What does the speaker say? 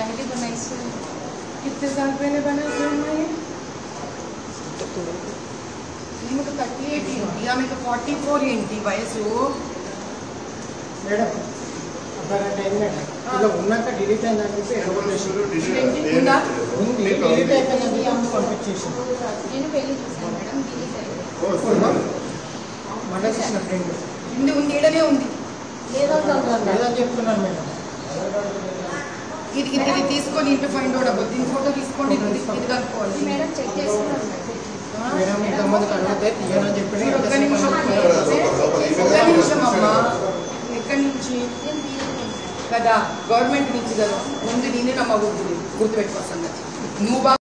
पहले बनाई से कितने साल पहले बना था ये మీకు థర్టీ ఎయిట్ ఏంటి ఆమెకు ఫార్టీ ఫోర్ ఏంటి వయసు మేడం అబ్బాయి అంటే ఏంటంటే ఇలా ఉన్నాక డిలీట్ అయిందని చెప్పి ఎడగొట్టేసి ఉందా ఉంది డిలీట్ అయిపోయిందని అమ్మ పంపించేసి నేను పెళ్లి చూసాను మేడం డిలీట్ అయింది మళ్ళీ తీసిన ఫ్రెండ్ ఉంది ఉంది ఈడనే ఉంది లేదని చెప్తున్నాను మేడం ఇది ఇది ఇది తీసుకొని ఇంటి ఫైండ్ అవుట్ అవ్వద్దు. దీని ఫోటో తీసుకోండి ఇది ఇది ఇది కనుక్కోవాలి. మేడం చెక్ చేస్తున్నాను మేడం మేడం ఇంతమందికి అడిగితే తీయనని చెప్పి మీరు ఒక్క నిమిషం ఒక్క నిమిషం అమ్మా. ఎక్కడి నుంచి? కదా గవర్నమెంట్ నుంచి కదా. ముందు నేనే నమ్మకూడదు. గుర్తుపెట్టుకో సంగతి. నువ్వు బాగా